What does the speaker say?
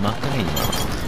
細かいな。